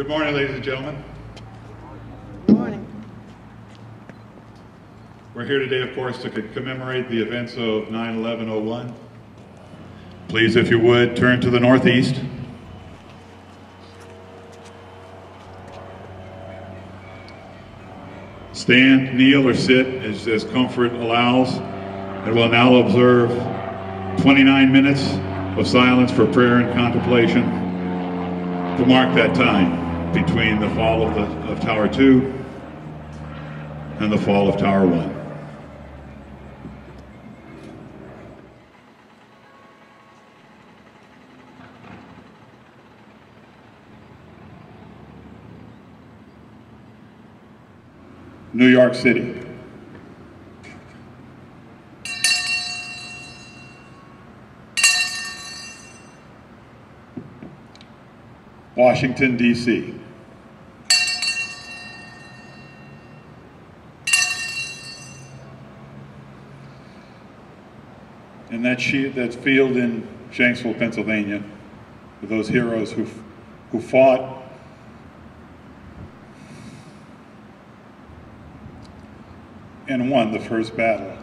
Good morning, ladies and gentlemen. Good morning. We're here today, of course, to commemorate the events of 9-11-01. Please, if you would, turn to the northeast. Stand, kneel, or sit as, as comfort allows, and we'll now observe 29 minutes of silence for prayer and contemplation to mark that time between the fall of, the, of Tower 2 and the fall of Tower 1. New York City. Washington, D.C. And that, she, that field in Shanksville, Pennsylvania, with those heroes who, who fought and won the first battle